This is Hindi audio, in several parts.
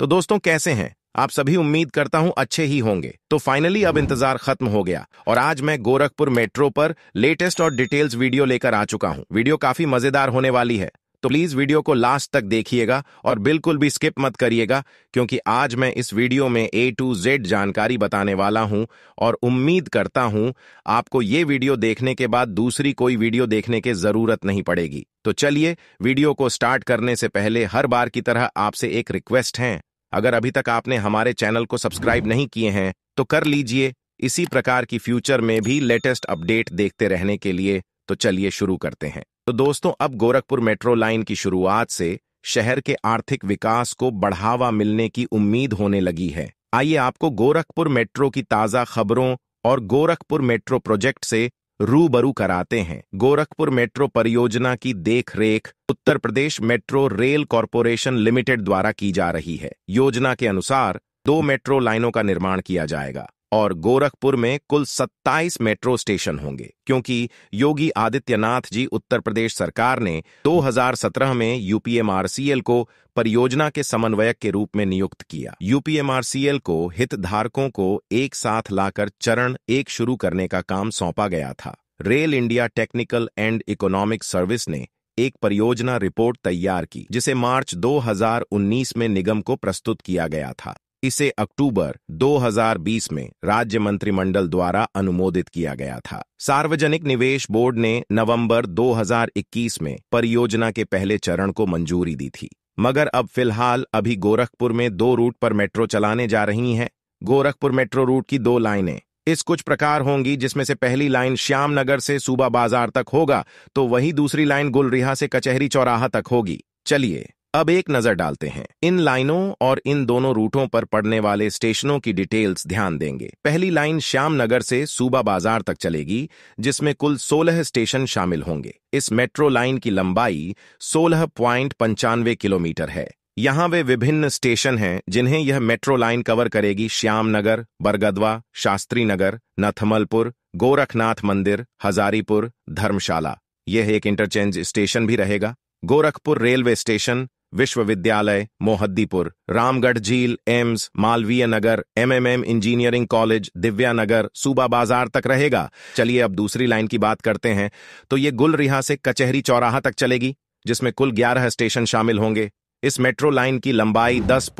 तो दोस्तों, कैसे हैं? आप सभी उम्मीद करता हूँ अच्छे ही होंगे। तो फाइनली अब इंतज़ार खत्म हो गया और आज मैं गोरखपुर मेट्रो पर लेटेस्ट और डिटेल्स वीडियो लेकर आ चुका हूँ। वीडियो काफ़ी मज़ेदार होने वाली है। तो प्लीज़ वीडियो को लास्ट तक देखिएगा और बिल्कुल भी स्किप मत करिएगा, क्योंकि आज मैं इस वीडियो में ए टू जेड जानकारी बताने वाला हूँ और उम्मीद करता हूँ आपको ये वीडियो देखने के बाद दूसरी कोई वीडियो देखने की ज़रूरत नहीं पड़ेगी। तो चलिए वीडियो को स्टार्ट करने से पहले हर बार की तरह आपसे एक रिक्वेस्ट है। अगर अभी तक आपने हमारे चैनल को सब्सक्राइब नहीं किए हैं तो कर लीजिए। इसी प्रकार की फ्यूचर में भी लेटेस्ट अपडेट देखते रहने के लिए तो चलिए शुरू करते हैं। तो दोस्तों, अब गोरखपुर मेट्रो लाइन की शुरुआत से शहर के आर्थिक विकास को बढ़ावा मिलने की उम्मीद होने लगी है। आइए आपको गोरखपुर मेट्रो की ताज़ा खबरों और गोरखपुर मेट्रो प्रोजेक्ट से रूबरू कराते हैं। गोरखपुर मेट्रो परियोजना की देखरेख Uttar Pradesh metro rail corporation limited द्वारा की जा रही है। योजना के अनुसार दो मेट्रो लाइनों का निर्माण किया जाएगा। और गोरखपुर में कुल 27 मेट्रो स्टेशन होंगे, क्योंकि योगी आदित्यनाथ जी उत्तर प्रदेश सरकार ने 2017 में यूपीएमआरसीएल को परियोजना के समन्वयक के रूप में नियुक्त किया। यूपीएमआरसीएल को हितधारकों को एक साथ लाकर चरण एक शुरू करने का काम सौंपा गया था। Rail India technical and economic service ने एक परियोजना रिपोर्ट तैयार की, जिसे मार्च 2019 में निगम को प्रस्तुत किया गया था। इसे अक्टूबर 2020 में राज्य मंत्रिमंडल द्वारा अनुमोदित किया गया था। सार्वजनिक निवेश बोर्ड ने नवंबर 2021 में परियोजना के पहले चरण को मंजूरी दी थी। मगर अब फ़िलहाल अभी गोरखपुर में दो रूट पर मेट्रो चलाने जा रही हैं। गोरखपुर मेट्रो रूट की दो लाइनें। इस कुछ प्रकार होंगी जिसमें से पहली लाइन श्याम नगर से सूबा बाज़ार तक होगा तो वही दूसरी लाइन गुलरिहा से कचहरी चौराहा तक होगी। चलिए। अब एक नज़र डालते हैं। इन लाइनों और इन दोनों रूटों पर पड़ने वाले स्टेशनों की डिटेल्स ध्यान देंगे। पहली लाइन श्याम नगर से सूबा बाज़ार तक चलेगी, जिसमें कुल 16 स्टेशन शामिल होंगे। इस मेट्रो लाइन की लंबाई सोलह किलोमीटर है। यहाँ वे विभिन्न स्टेशन हैं, जिन्हें यह मेट्रो लाइन कवर करेगी श्याम नगर बरगदवा शास्त्री नगर नथमलपुर, गोरखनाथ मंदिर, हजारीपुर, धर्मशाला। यह एक इंटरचेंज स्टेशन भी रहेगा। गोरखपुर रेलवे स्टेशन विश्वविद्यालय, मोहद्दीपुर, रामगढ़ झील, AIIMS, Malviya Nagar, MMM engineering college, Divya Nagar, Suba Bazar तक रहेगा। चलिए अब दूसरी लाइन की बात करते हैं। तो ये गुल रिहा से कचहरी चौराहा तक चलेगी, जिसमें कुल 11 स्टेशन शामिल होंगे। इस मेट्रो लाइन की लंबाई दस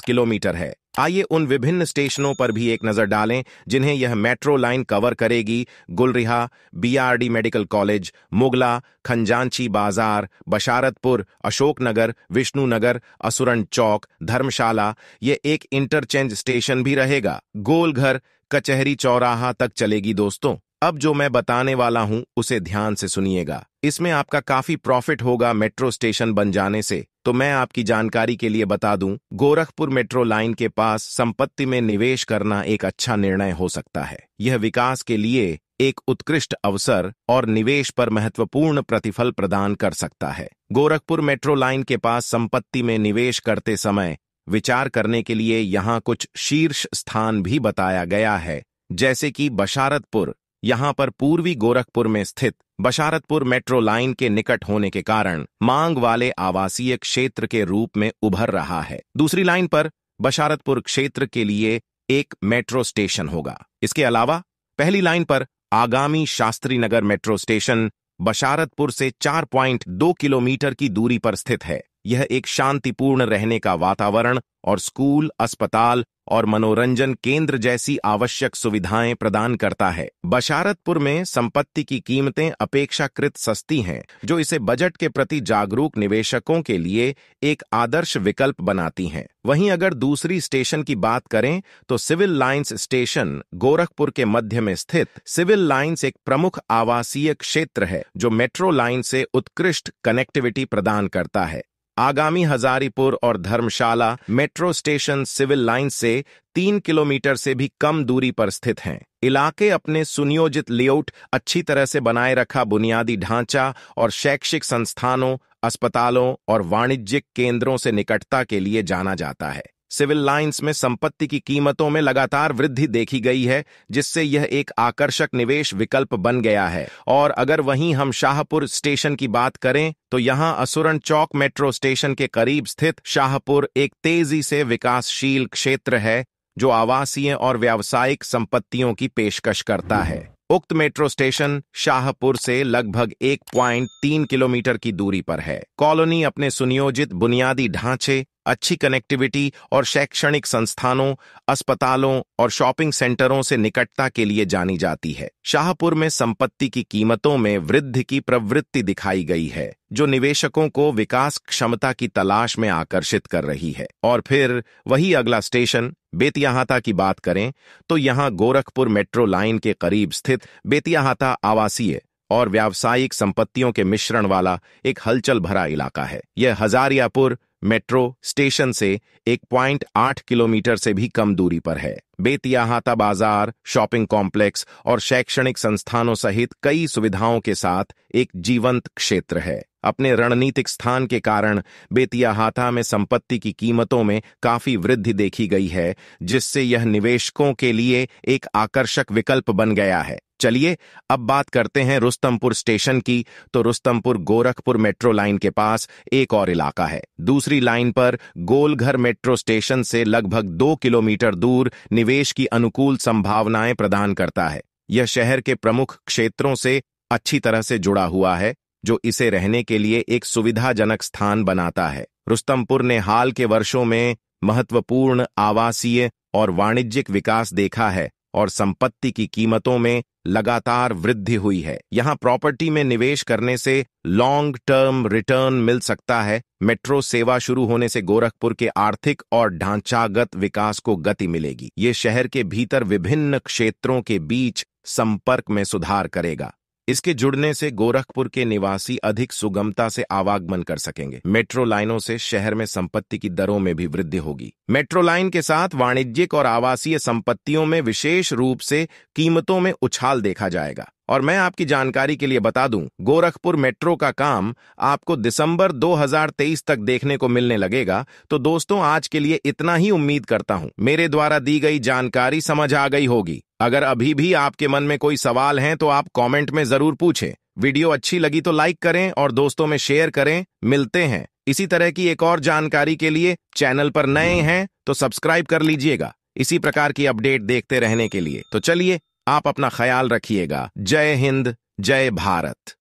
किलोमीटर है। आइए उन विभिन्न स्टेशनों पर भी एक नज़र डालें, जिन्हें यह मेट्रो लाइन कवर करेगी। Gulariha, BRD medical college, Mugla, Khajanchi Bazar, Basharatpur, Ashok Nagar, Vishnunagar, Asuran चौक, धर्मशाला। ये एक इंटरचेंज स्टेशन भी रहेगा। गोलघर, कचहरी चौराहा तक चलेगी दोस्तों। अब जो मैं बताने वाला हूँ, उसे ध्यान से सुनिएगा। इसमें आपका काफ़ी प्रॉफिट होगा मेट्रो स्टेशन बन जाने से। तो मैं आपकी जानकारी के लिए बता दूँ, गोरखपुर मेट्रो लाइन के पास संपत्ति में निवेश करना एक अच्छा निर्णय हो सकता है। यह विकास के लिए एक उत्कृष्ट अवसर और निवेश पर महत्वपूर्ण प्रतिफल प्रदान कर सकता है। गोरखपुर मेट्रो लाइन के पास संपत्ति में निवेश करते समय विचार करने के लिए यहाँ कुछ शीर्ष स्थान भी बताया गया है, जैसे कि बशारतपुर यहाँ पर पूर्वी गोरखपुर में स्थित बशारतपुर मेट्रो लाइन के निकट होने के कारण मांग वाले आवासीय क्षेत्र के रूप में उभर रहा है। दूसरी लाइन पर बशारतपुर क्षेत्र के लिए एक मेट्रो स्टेशन होगा। इसके अलावा पहली लाइन पर आगामी शास्त्री नगर मेट्रो स्टेशन बशारतपुर से 4.2 किलोमीटर की दूरी पर स्थित है। यह एक शांतिपूर्ण रहने का वातावरण और स्कूल, अस्पताल और मनोरंजन केंद्र जैसी आवश्यक सुविधाएँ प्रदान करता है। बशारतपुर में संपत्ति की कीमतें अपेक्षाकृत सस्ती हैं, जो इसे बजट के प्रति जागरूक निवेशकों के लिए एक आदर्श विकल्प बनाती हैं। वहीं अगर दूसरी स्टेशन की बात करें तो सिविल लाइंस स्टेशन गोरखपुर के मध्य में स्थित सिविल लाइंस एक प्रमुख आवासीय क्षेत्र है, जो मेट्रो लाइन से उत्कृष्ट कनेक्टिविटी प्रदान करता है। आगामी हजारीपुर और Dharamshala metro station civil line से तीन किलोमीटर से भी कम दूरी पर स्थित हैं। इलाके अपने सुनियोजित लेआउट अच्छी तरह से बनाए रखा बुनियादी ढांचा और शैक्षिक संस्थानों, अस्पतालों और वाणिज्यिक केंद्रों से निकटता के लिए जाना जाता है। सिविल लाइंस में संपत्ति की कीमतों में लगातार वृद्धि देखी गई है, जिससे यह एक आकर्षक निवेश विकल्प बन गया है। और अगर वहीं हम शाहपुर स्टेशन की बात करें तो यहाँ असुरन चौक मेट्रो स्टेशन के करीब स्थित शाहपुर एक तेज़ी से विकासशील क्षेत्र है, जो आवासीय और व्यावसायिक संपत्तियों की पेशकश करता है। उक्त मेट्रो स्टेशन शाहपुर से लगभग 1.3 किलोमीटर की दूरी पर है। कॉलोनी अपने सुनियोजित बुनियादी ढांचे अच्छी कनेक्टिविटी और शैक्षणिक संस्थानों, अस्पतालों और शॉपिंग सेंटरों से निकटता के लिए जानी जाती है। शाहपुर में संपत्ति की कीमतों में वृद्धि की प्रवृत्ति दिखाई गई है, जो निवेशकों को विकास क्षमता की तलाश में आकर्षित कर रही है। और फिर, वही अगला स्टेशन बेतियाहाता की बात करें तो यहाँ गोरखपुर मेट्रो लाइन के करीब स्थित बेतियाहाता आवासीय और व्यावसायिक संपत्तियों के मिश्रण वाला एक हलचल भरा इलाका है। यह हजारियापुर मेट्रो स्टेशन से 1.8 किलोमीटर से भी कम दूरी पर है। बेतियाहाता बाज़ार, शॉपिंग कॉम्प्लेक्स और शैक्षणिक संस्थानों सहित कई सुविधाओं के साथ एक जीवंत क्षेत्र है। अपने रणनीतिक स्थान के कारण बेतियाहाता में संपत्ति की कीमतों में काफ़ी वृद्धि देखी गई है, जिससे यह निवेशकों के लिए एक आकर्षक विकल्प बन गया है। चलिए, अब बात करते हैं रुस्तमपुर स्टेशन की। तो रुस्तमपुर गोरखपुर मेट्रो लाइन के पास एक और इलाका है। दूसरी लाइन पर गोलघर मेट्रो स्टेशन से लगभग दो किलोमीटर दूर निवेश की अनुकूल संभावनाएँ प्रदान करता है। यह शहर के प्रमुख क्षेत्रों से अच्छी तरह से जुड़ा हुआ है, जो इसे रहने के लिए एक सुविधाजनक स्थान बनाता है। रुस्तमपुर ने हाल के वर्षों में महत्वपूर्ण आवासीय और वाणिज्यिक विकास देखा है। और संपत्ति की कीमतों में लगातार वृद्धि हुई है। यहाँ प्रॉपर्टी में निवेश करने से लॉन्ग टर्म रिटर्न मिल सकता है। मेट्रो सेवा शुरू होने से गोरखपुर के आर्थिक और ढांचागत विकास को गति मिलेगी। ये शहर के भीतर विभिन्न क्षेत्रों के बीच संपर्क में सुधार करेगा। इसके जुड़ने से गोरखपुर के निवासी अधिक सुगमता से आवागमन कर सकेंगे। मेट्रो लाइनों से शहर में संपत्ति की दरों में भी वृद्धि होगी। मेट्रो लाइन के साथ वाणिज्यिक और आवासीय संपत्तियों में विशेष रूप से कीमतों में उछाल देखा जाएगा। और मैं आपकी जानकारी के लिए बता दूँ, गोरखपुर मेट्रो का काम आपको दिसंबर 2023 तक देखने को मिलने लगेगा तो दोस्तों आज के लिए इतना ही उम्मीद करता हूँ। मेरे द्वारा दी गई जानकारी समझ आ गई होगी। अगर अभी भी आपके मन में कोई सवाल हैं तो आप कमेंट में ज़रूर पूछें। वीडियो अच्छी लगी तो लाइक करें और दोस्तों में शेयर करें। मिलते हैं। इसी तरह की एक और जानकारी के लिए चैनल पर नए हैं तो सब्सक्राइब कर लीजिएगा। इसी प्रकार की अपडेट देखते रहने के लिए। तो चलिए आप अपना ख्याल रखिएगा। जय हिंद जय भारत।